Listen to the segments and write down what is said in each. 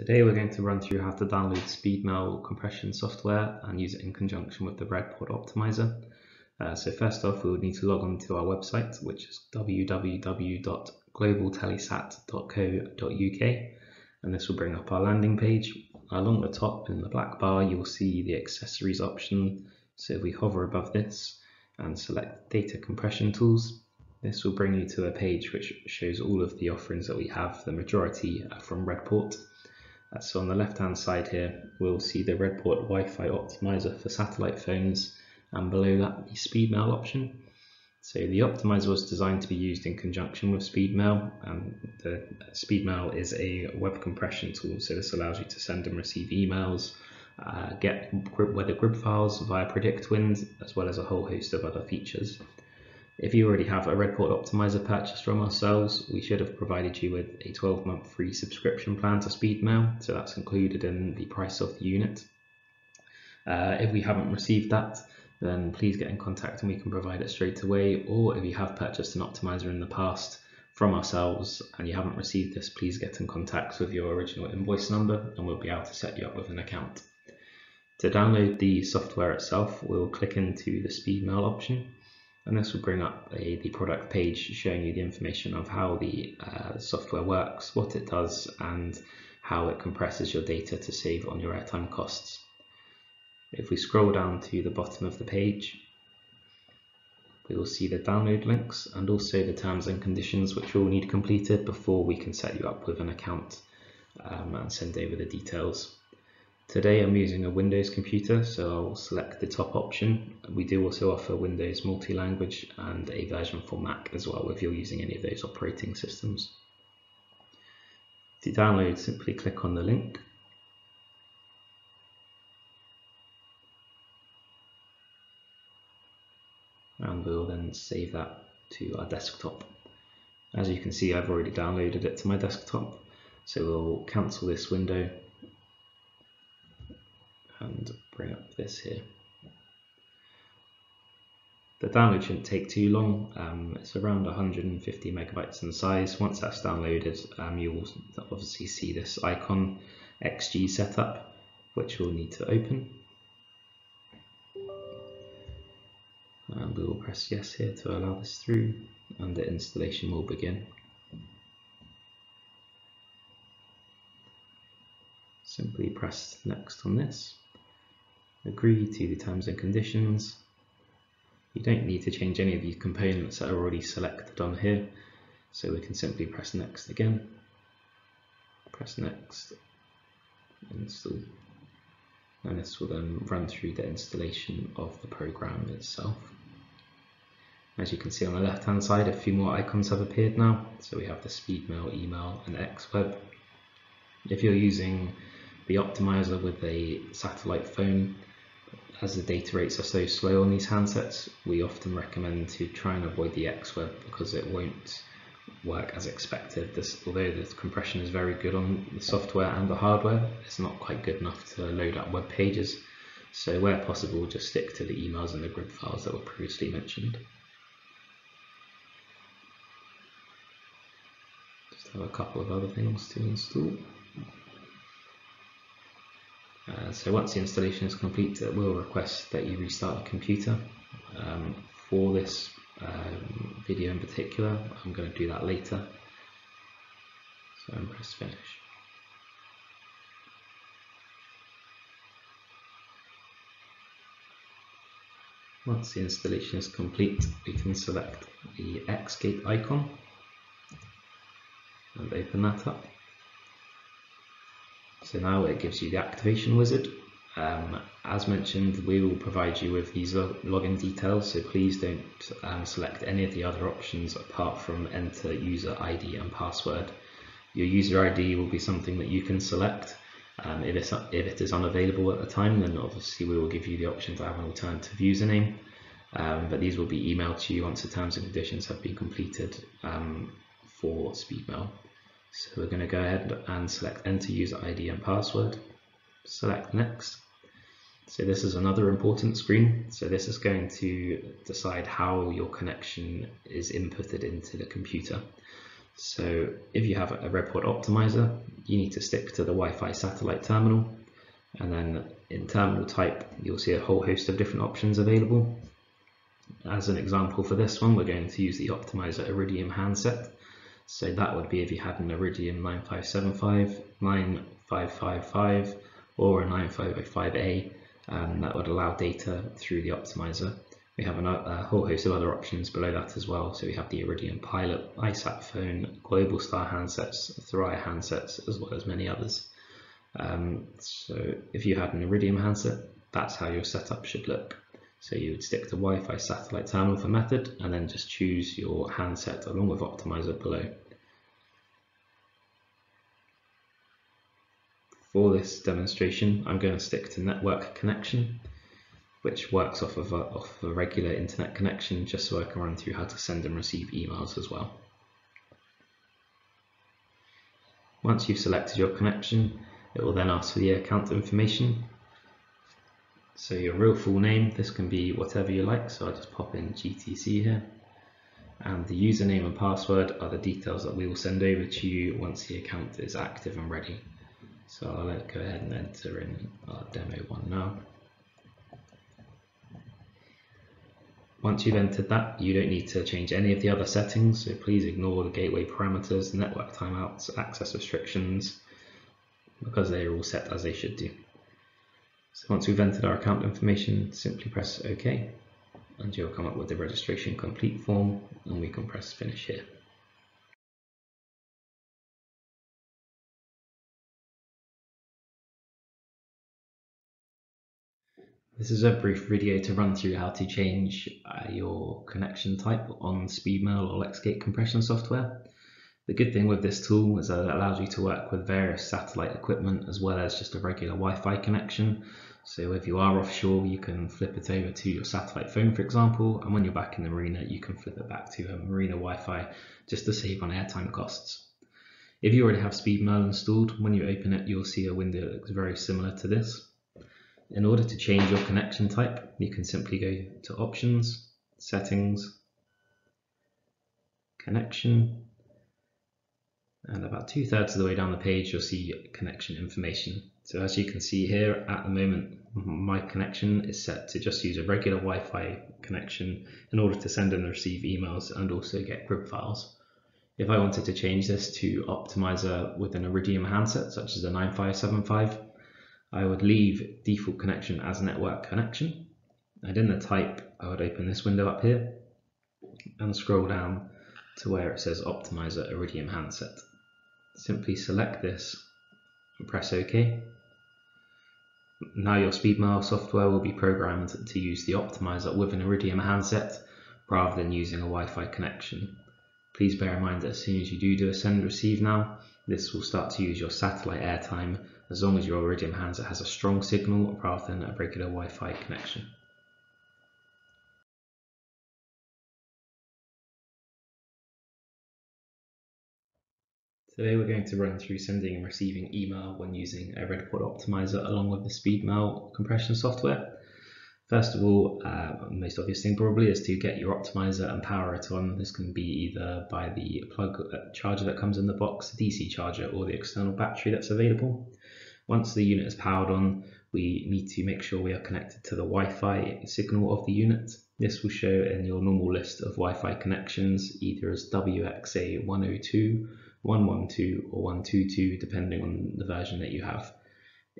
Today we're going to run through how to download SpeedMail compression software and use it in conjunction with the Redport Optimizer. Uh, so first off, we would need to log on to our website, which is www.globaltelesat.co.uk, and this will bring up our landing page. Along the top in the black bar, you'll see the accessories option. So if we hover above this and select data compression tools, this will bring you to a page which shows all of the offerings that we have, the majority are from Redport. So on the left hand side here, we'll see the Redport Wi-Fi optimizer for satellite phones and below that the SpeedMail option. So the optimizer was designed to be used in conjunction with SpeedMail and the SpeedMail is a web compression tool. So this allows you to send and receive emails, uh, get weather grid files via PredictWind, as well as a whole host of other features. If you already have a Redport Optimizer purchase from ourselves, we should have provided you with a 12 month free subscription plan to SpeedMail, so that's included in the price of the unit. Uh, if we haven't received that, then please get in contact and we can provide it straight away. Or if you have purchased an optimizer in the past from ourselves and you haven't received this, please get in contact with your original invoice number and we'll be able to set you up with an account. To download the software itself, we'll click into the SpeedMail option and this will bring up a, the product page showing you the information of how the uh, software works, what it does and how it compresses your data to save on your airtime costs. If we scroll down to the bottom of the page, we will see the download links and also the terms and conditions which we'll need completed before we can set you up with an account um, and send over the details. Today I'm using a Windows computer, so I'll select the top option. We do also offer Windows multi-language and a version for Mac as well if you're using any of those operating systems. To download, simply click on the link. And we'll then save that to our desktop. As you can see, I've already downloaded it to my desktop. So we'll cancel this window and bring up this here. The download shouldn't take too long, um, it's around 150 megabytes in size. Once that's downloaded, um, you will obviously see this icon XG setup, which we'll need to open. And we will press yes here to allow this through and the installation will begin. Simply press next on this agree to the terms and conditions. You don't need to change any of these components that are already selected on here, so we can simply press next again, press next, install, and this will then run through the installation of the program itself. As you can see on the left hand side, a few more icons have appeared now. So we have the SpeedMail, email, and XWeb. If you're using the optimizer with a satellite phone, as the data rates are so slow on these handsets, we often recommend to try and avoid the XWeb because it won't work as expected. This, although the compression is very good on the software and the hardware, it's not quite good enough to load up web pages. So where possible, just stick to the emails and the grid files that were previously mentioned. Just have a couple of other things to install. Uh, so once the installation is complete, it will request that you restart the computer. Um, for this um, video in particular, I'm going to do that later. So I'm press finish. Once the installation is complete, we can select the Xgate icon and open that up. So now it gives you the activation wizard. Um, as mentioned, we will provide you with these login details, so please don't um, select any of the other options apart from enter user ID and password. Your user ID will be something that you can select. Um, if, it's, if it is unavailable at the time, then obviously we will give you the option to have an alternative username. Um, but these will be emailed to you once the terms and conditions have been completed um, for SpeedMail. So we're going to go ahead and select enter user ID and password, select next. So this is another important screen. So this is going to decide how your connection is inputted into the computer. So if you have a Redport optimizer, you need to stick to the Wi-Fi satellite terminal and then in terminal type you'll see a whole host of different options available. As an example for this one we're going to use the optimizer Iridium handset. So that would be if you had an Iridium 9575, 9555 or a 9505A um, that would allow data through the optimizer. We have a whole host of other options below that as well. So we have the Iridium Pilot, iSat phone, Globalstar handsets, Thuraya handsets, as well as many others. Um, so if you had an Iridium handset, that's how your setup should look. So you would stick to Wi-Fi satellite terminal for method and then just choose your handset along with optimizer below. For this demonstration, I'm going to stick to network connection which works off of, a, off of a regular internet connection just so I can run through how to send and receive emails as well. Once you've selected your connection, it will then ask for the account information. So your real full name, this can be whatever you like, so I'll just pop in GTC here. And the username and password are the details that we will send over to you once the account is active and ready. So I'll go ahead and enter in our demo one now. Once you've entered that, you don't need to change any of the other settings, so please ignore the gateway parameters, network timeouts, access restrictions, because they are all set as they should do. So once we've entered our account information, simply press OK, and you'll come up with the registration complete form, and we can press finish here. This is a brief video to run through how to change uh, your connection type on SpeedMail or Xgate compression software. The good thing with this tool is that it allows you to work with various satellite equipment as well as just a regular Wi-Fi connection. So if you are offshore, you can flip it over to your satellite phone, for example, and when you're back in the marina, you can flip it back to a marina Wi-Fi just to save on airtime costs. If you already have SpeedMail installed, when you open it, you'll see a window that looks very similar to this. In order to change your connection type, you can simply go to Options, Settings, Connection, and about two thirds of the way down the page you'll see connection information. So as you can see here at the moment mm-hmm. my connection is set to just use a regular Wi-Fi connection in order to send and receive emails and also get GRIB files. If I wanted to change this to optimizer with an Iridium handset such as a 9575 I would leave default connection as network connection. And in the type, I would open this window up here and scroll down to where it says Optimizer Iridium Handset. Simply select this and press OK. Now your SpeedMail software will be programmed to use the optimizer with an Iridium handset rather than using a Wi-Fi connection. Please bear in mind that as soon as you do do a send receive now, this will start to use your satellite airtime as long as your Iridium handset has a strong signal rather than a regular Wi-Fi connection. Today we're going to run through sending and receiving email when using a Redport optimizer along with the SpeedMail compression software. First of all, uh, most obvious thing probably is to get your optimizer and power it on. This can be either by the plug uh, charger that comes in the box, DC charger, or the external battery that's available. Once the unit is powered on, we need to make sure we are connected to the Wi-Fi signal of the unit. This will show in your normal list of Wi-Fi connections either as WXA 102, 112 or 122 depending on the version that you have.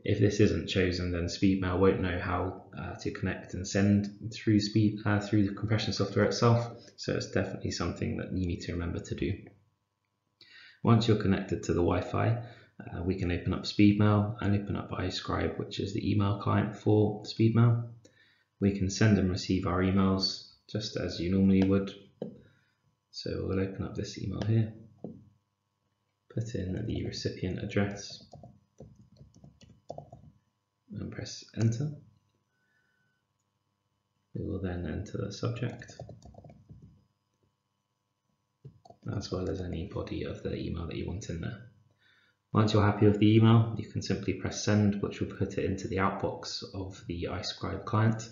If this isn't chosen, then SpeedMail won't know how uh, to connect and send through speed uh, through the compression software itself. So it's definitely something that you need to remember to do. Once you're connected to the Wi-Fi, uh, we can open up SpeedMail and open up iScribe, which is the email client for SpeedMail. We can send and receive our emails just as you normally would. So we'll open up this email here, put in the recipient address and press enter. We will then enter the subject as well as any body of the email that you want in there. Once you're happy with the email, you can simply press send, which will put it into the outbox of the iScribe client.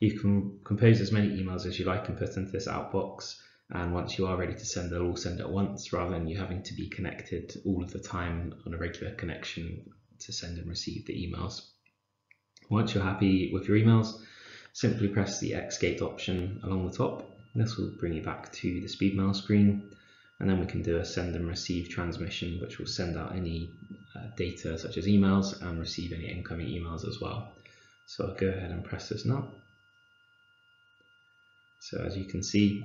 You can compose as many emails as you like and put into this outbox, and once you are ready to send, they'll all send at once rather than you having to be connected all of the time on a regular connection to send and receive the emails. Once you're happy with your emails, simply press the Xgate option along the top. This will bring you back to the SpeedMail screen and then we can do a send and receive transmission which will send out any uh, data such as emails and receive any incoming emails as well. So I'll go ahead and press this now. So as you can see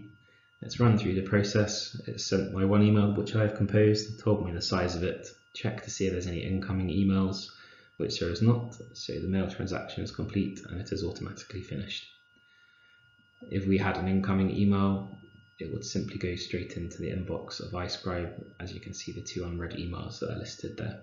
it's run through the process, it's sent my one email which I've composed, told me the size of it, check to see if there's any incoming emails, which there is not, so the mail transaction is complete and it is automatically finished. If we had an incoming email, it would simply go straight into the inbox of iScribe, as you can see the two unread emails that are listed there.